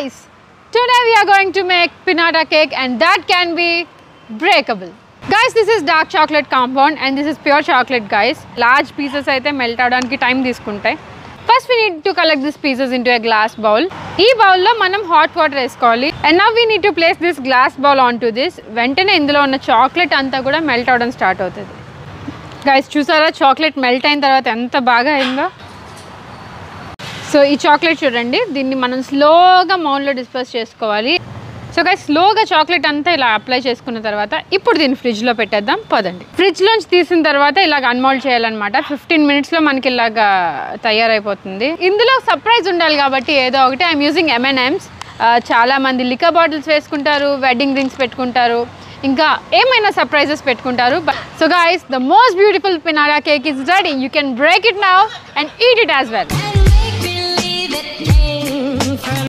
Guys, today we are going to make pinata cake and that can be breakable. Guys, this is dark chocolate compound and this is pure chocolate guys. Large pieces అయితే melt అవడానికి time తీసుకుంటాయి. First we need to collect this pieces into a glass bowl ఈ బౌల్లో మనం hot water వేసుకోవాలి. And now we need to place this glass bowl on to this వెంటనే ఇందులో ఉన్న చాక్లెట్ అంతా కూడా మెల్ట్ అవడం స్టార్ట్ అవుతుంది. గైస్ చూసారా? చాక్లెట్ మెల్ట్ అయిన తర్వాత ఎంత బాగా అయిందో? సో ఈ చాక్లెట్ చూడండి. దీన్ని మనం స్లోగా మౌన్లో డిస్పర్స్ చేసుకోవాలి. సో గైస్ స్లోగా చాక్లెట్ అంతా ఇలా అప్లై చేసుకున్న తర్వాత ఇప్పుడు దీన్ని ఫ్రిడ్జ్లో పెట్టేద్దాం. పదండి. ఫ్రిడ్జ్లోంచి తీసిన తర్వాత ఇలాగ అన్మోల్డ్ చేయాలన్నమాట. ఫిఫ్టీన్ మినిట్స్లో మనకి ఇలాగా తయారైపోతుంది. ఇందులో సర్ప్రైజ్ ఉండాలి కాబట్టి ఏదో ఒకటి. ఐఎమ్ యూజింగ్ ఎంఎన్ఎమ్స్ చాలా మంది లిక బాటిల్స్ వేసుకుంటారు వెడ్డింగ్ రింగ్స్ పెట్టుకుంటారు. ఇంకా ఏమైనా సర్ప్రైజెస్ పెట్టుకుంటారు. So guys the most beautiful pinata cake is ready you can break it now and eat it as well